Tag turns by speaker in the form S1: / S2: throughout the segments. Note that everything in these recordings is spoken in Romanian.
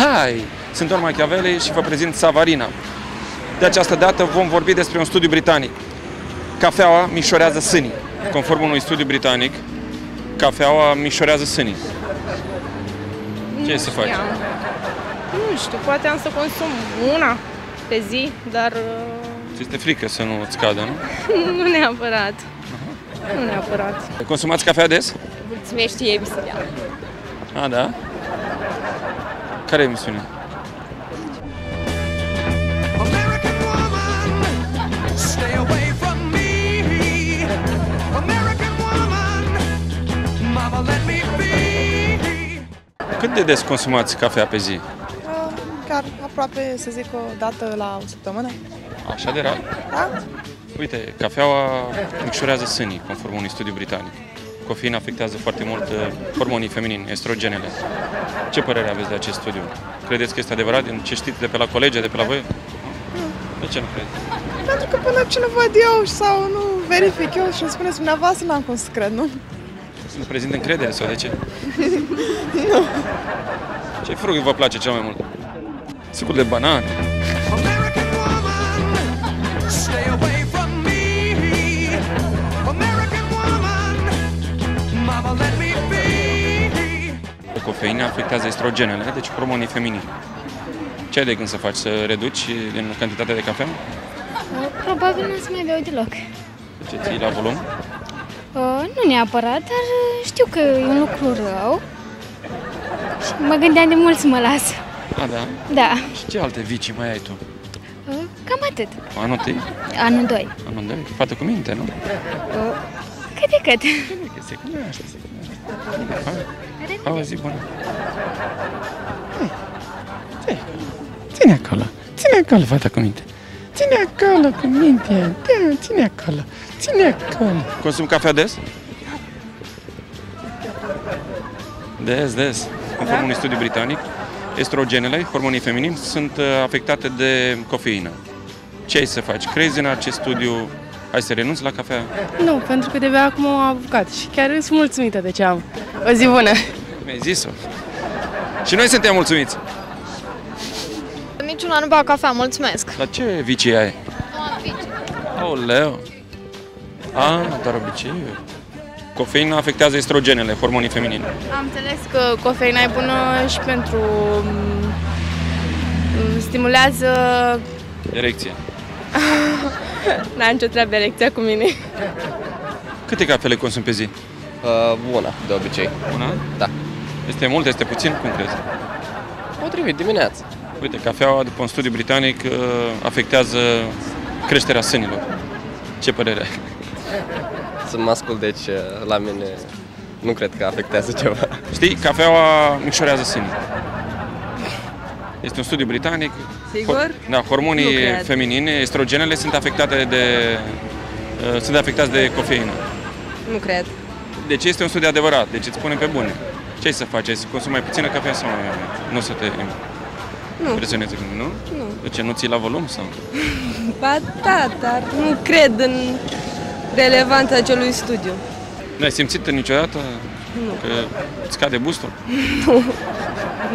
S1: Hai! Sunt Don Machiavelli și vă prezint Savarina. De această dată vom vorbi despre un studiu britanic. Cafeaua mișorează sânii. Conform unui studiu britanic, cafeaua mișorează sânii. Ce să faci?
S2: știam. Nu știu, poate am să consum una pe zi, dar uh,
S1: Ți este frică să nu îți cadă, nu?
S2: nu neapărat. Nu neapărat.
S1: Consumați cafea des?
S2: Mulțumește ei emisiunea.
S1: A, da?
S3: Let me be.
S1: Cât de des consumați cafea pe zi?
S4: Chiar aproape, să zic, o dată la o săptămână.
S1: Așa de rar?
S4: Da?
S1: Uite, cafeaua micșorează sânii, conform unui studiu britanic. Cofeina afectează foarte mult uh, hormonii feminini, estrogenele. Ce părere aveți de acest studiu? Credeți că este adevărat din ce știți de pe la colegi, de pe la voi? De ce nu credeți?
S4: Pentru că până ce nu văd eu sau nu verific eu și îmi spuneți dumneavoastră, n-am cum să cred, nu?
S1: Sunt prezint încredere sau de ce? nu. Ce fruct vă place cel mai mult? Sucul de banane.
S3: Be.
S1: Cofeina afectează estrogenele, deci hormonii feminini. Ce ai de gând să faci? Să reduci din cantitatea de cafea?
S5: Probabil nu o să mai beau deloc.
S1: Ce ții la volum?
S5: Uh, nu neapărat, dar uh, știu că e un lucru rău. Și mă gândeam de mult să mă las.
S1: A, da.
S5: Da,
S1: Și ce alte vicii mai ai tu?
S5: uh, cam atât.
S1: Anul întâi?
S5: Anul 2.
S1: Anul doi? Fată cu minte, nu?
S5: Uh, cât de cât.
S1: Că se cunoaște, se cunoaște. Ha? Auzi, bună. Hai. Ține acolo. Ține acolo, fata cu minte. Ține acolo cu minte. Da, ține acolo. Ține acolo. Consum cafea des? Des, des. Conform unui studiu britanic, estrogenele, hormonii feminini, sunt uh, afectate de cofeină. Ce ai să faci? Crezi în acest studiu? Ai să renunți la cafea?
S6: Nu, pentru că de acum am apucat și chiar sunt mulțumită de ce am. O zi bună!
S1: Mi-ai zis-o. Și noi suntem mulțumiți.
S2: Niciuna nu beau cafea, mulțumesc.
S1: La ce vicii ai? Aoleu. A, doar obiceiuri. Cofeina afectează estrogenele, hormonii feminini.
S6: Am înțeles că cofeina e bună și pentru... m, stimulează...
S1: Erecție.
S6: N-am nicio treabă erecția cu mine.
S1: Câte cafele consumi pe zi?
S7: Uh, bună, de obicei.
S1: Una?
S7: Da.
S1: Este mult, este puțin? Cum crezi?
S7: Potrivit dimineața.
S1: Uite, cafeaua, după un studiu britanic, uh, afectează creșterea sânilor. Ce părere ai?
S7: Sunt mascul, deci uh, la mine nu cred că afectează ceva.
S1: Știi, cafeaua micșorează sânii. Este un studiu britanic.
S6: Sigur?
S1: Da, hormonii
S6: Nu cred.
S1: feminine, estrogenele sunt afectate de uh, sunt afectați de cofeină.
S6: Nu cred.
S1: Deci este un studiu adevărat, deci îți spune pe bune. Ce ai să faci? Ai să consumi mai puțină cafea sau mai Nu o să te
S6: Nu.
S1: presionezi, nu?
S6: Nu.
S1: De ce, nu ții la volum sau?
S6: Ba da, dar nu cred în relevanța acelui studiu.
S1: Nu ai simțit niciodată
S6: Nu.
S1: că îți scade bustul?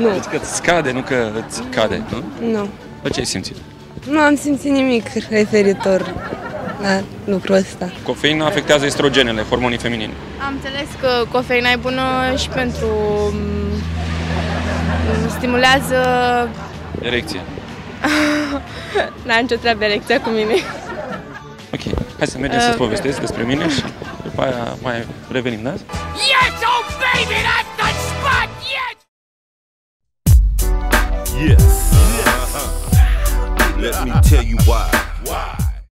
S6: Nu.
S1: Deci că îți scade, nu că îți cade, nu?
S6: Nu.
S1: Dar ce ai simțit?
S6: Nu am simțit nimic referitor la lucrul ăsta.
S1: Cofeina afectează estrogenele, hormonii feminini.
S6: Am înțeles că cofeina e bună și pentru... m, stimulează...
S1: Erecție.
S6: N-am nicio treabă erecția cu mine.
S1: Ok, hai să mergem să-ți povestesc despre mine și după aia mai revenim, da?
S3: Yes, oh baby, that's the spot, yes!
S8: Yes. Let me tell you why. Why?